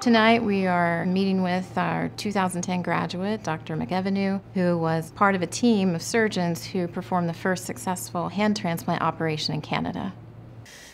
Tonight we are meeting with our 2010 graduate, Dr. McEvenue, who was part of a team of surgeons who performed the first successful hand transplant operation in Canada.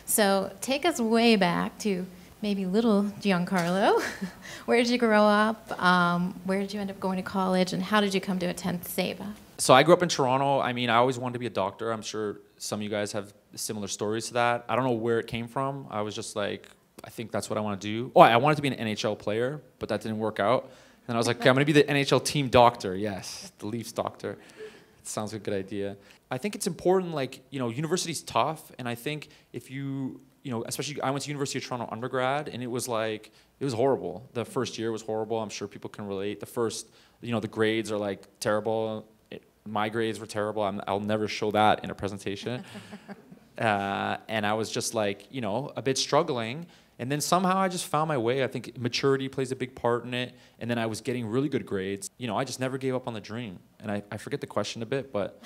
So take us way back to maybe little Giancarlo. where did you grow up? Um, where did you end up going to college? And how did you come to attend SABA? So I grew up in Toronto. I mean, I always wanted to be a doctor. I'm sure some of you guys have similar stories to that. I don't know where it came from. I was just like, I think that's what I want to do. Oh, I wanted to be an NHL player, but that didn't work out. And I was like, okay, I'm going to be the NHL team doctor. Yes, the Leafs doctor. It sounds like a good idea. I think it's important, like, you know, university's tough. And I think if you, you know, especially I went to University of Toronto undergrad and it was like, it was horrible. The first year was horrible. I'm sure people can relate. The first, you know, the grades are like terrible. It, my grades were terrible. i will never show that in a presentation. uh, and I was just like, you know, a bit struggling. And then somehow I just found my way. I think maturity plays a big part in it. And then I was getting really good grades. You know, I just never gave up on the dream. And I, I forget the question a bit, but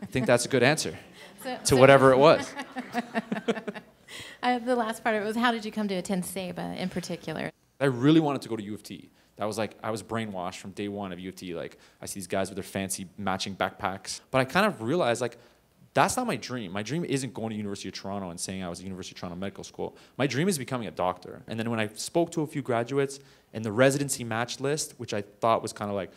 I think that's a good answer so, to so whatever it was. uh, the last part of it was how did you come to attend SABA in particular? I really wanted to go to U of T. That was like, I was brainwashed from day one of U of T. Like, I see these guys with their fancy matching backpacks. But I kind of realized, like, that's not my dream. My dream isn't going to University of Toronto and saying I was at University of Toronto Medical School. My dream is becoming a doctor. And then when I spoke to a few graduates and the residency match list, which I thought was kind of like,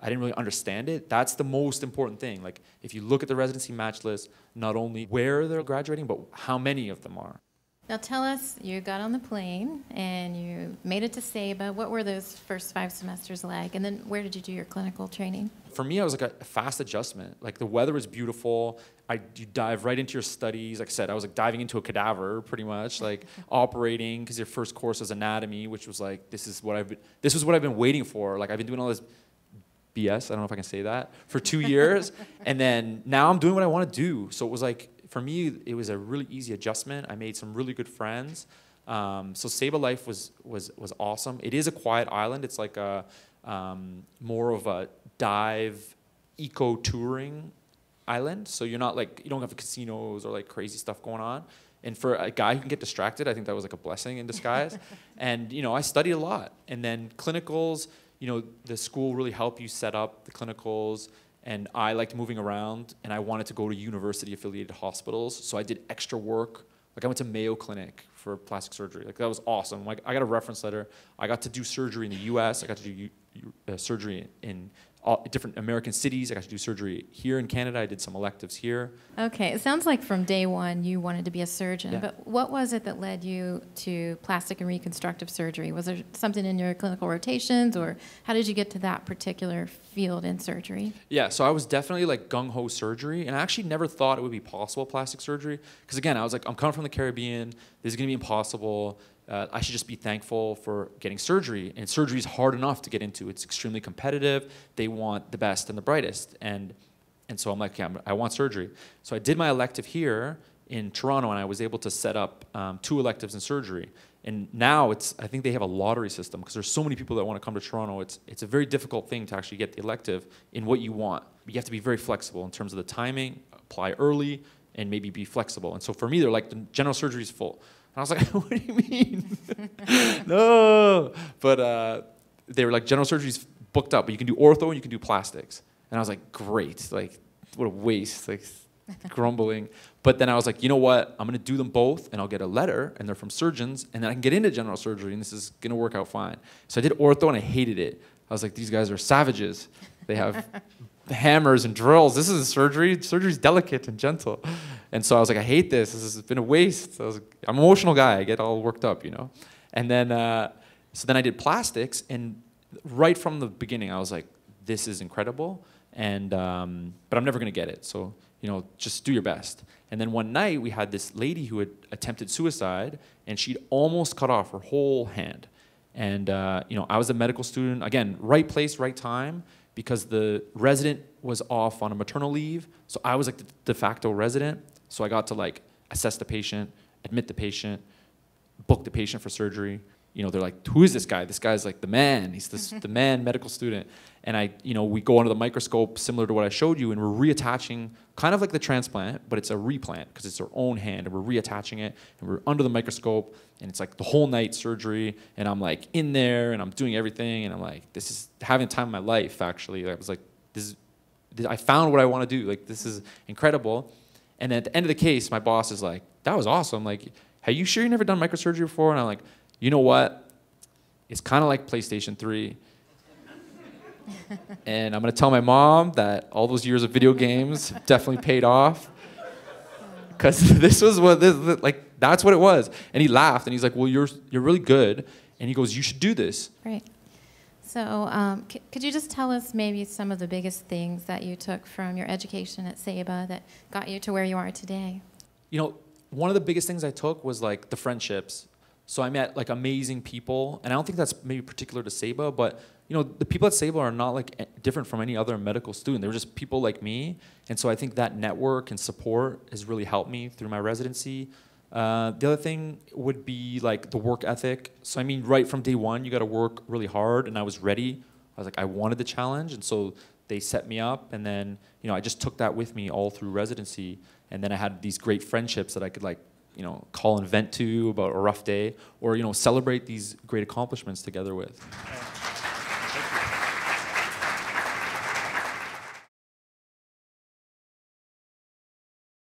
I didn't really understand it. That's the most important thing. Like, if you look at the residency match list, not only where they're graduating, but how many of them are. Now tell us, you got on the plane and you made it to SABA. What were those first five semesters like? And then where did you do your clinical training? For me, I was like a fast adjustment. Like the weather was beautiful. I you dive right into your studies. Like I said, I was like diving into a cadaver pretty much, like operating because your first course was anatomy, which was like this is what I've been, this was what I've been waiting for. Like I've been doing all this BS. I don't know if I can say that for two years, and then now I'm doing what I want to do. So it was like for me, it was a really easy adjustment. I made some really good friends. Um, so SABA Life was was was awesome. It is a quiet island. It's like a um, more of a dive eco touring island. So you're not like you don't have casinos or like crazy stuff going on. And for a guy who can get distracted, I think that was like a blessing in disguise. and you know, I studied a lot. And then clinicals, you know, the school really helped you set up the clinicals and I liked moving around and I wanted to go to university affiliated hospitals. So I did extra work. Like I went to Mayo Clinic for plastic surgery. Like that was awesome. Like I got a reference letter. I got to do surgery in the US. I got to do uh, surgery in all, different American cities. I got to do surgery here in Canada. I did some electives here. Okay, it sounds like from day one you wanted to be a surgeon. Yeah. But what was it that led you to plastic and reconstructive surgery? Was there something in your clinical rotations, or how did you get to that particular field in surgery? Yeah, so I was definitely like gung ho surgery, and I actually never thought it would be possible plastic surgery. Because again, I was like, I'm coming from the Caribbean. This is gonna be impossible uh, I should just be thankful for getting surgery. And surgery is hard enough to get into. It's extremely competitive. They want the best and the brightest. And, and so I'm like, yeah, I want surgery. So I did my elective here in Toronto, and I was able to set up um, two electives in surgery. And now it's, I think they have a lottery system because there's so many people that want to come to Toronto. It's, it's a very difficult thing to actually get the elective in what you want. You have to be very flexible in terms of the timing, apply early, and maybe be flexible. And so for me, they're like, the general surgery is full. I was like, what do you mean? no. But uh, they were like, general surgery's booked up, but you can do ortho and you can do plastics. And I was like, great. Like, what a waste. Like, grumbling. But then I was like, you know what? I'm going to do them both, and I'll get a letter, and they're from surgeons, and then I can get into general surgery, and this is going to work out fine. So I did ortho, and I hated it. I was like, these guys are savages. They have hammers and drills. This is surgery. Surgery's delicate and gentle. And so I was like, I hate this. This has been a waste. I was, I'm an emotional guy. I get all worked up, you know. And then, uh, so then I did plastics, and right from the beginning, I was like, this is incredible. And um, but I'm never gonna get it. So you know, just do your best. And then one night we had this lady who had attempted suicide, and she'd almost cut off her whole hand. And uh, you know, I was a medical student. Again, right place, right time because the resident was off on a maternal leave. So I was like the de facto resident. So I got to like assess the patient, admit the patient, book the patient for surgery. you know, they're like, who is this guy? This guy's like the man. He's this, the man medical student. And I, you know, we go under the microscope, similar to what I showed you, and we're reattaching, kind of like the transplant, but it's a replant because it's our own hand, and we're reattaching it, and we're under the microscope, and it's like the whole night surgery, and I'm like in there, and I'm doing everything, and I'm like, this is having time of my life. Actually, I was like, this is, this, I found what I want to do. Like this is incredible. And at the end of the case, my boss is like, that was awesome. Like, are you sure you never done microsurgery before? And I'm like, you know what? It's kind of like PlayStation 3. and I'm going to tell my mom that all those years of video games definitely paid off. Because this was what, this, like, that's what it was. And he laughed and he's like, well, you're, you're really good. And he goes, you should do this. Right. So, um, could you just tell us maybe some of the biggest things that you took from your education at Saba that got you to where you are today? You know, one of the biggest things I took was like the friendships. So I met like amazing people, and I don't think that's maybe particular to Saba, but you know, the people at Saba are not like different from any other medical student. They're just people like me, and so I think that network and support has really helped me through my residency. Uh, the other thing would be like the work ethic. So I mean, right from day one, you got to work really hard, and I was ready. I was like, I wanted the challenge, and so they set me up, and then you know, I just took that with me all through residency, and then I had these great friendships that I could like you know, call and vent to about a rough day, or you know, celebrate these great accomplishments together with.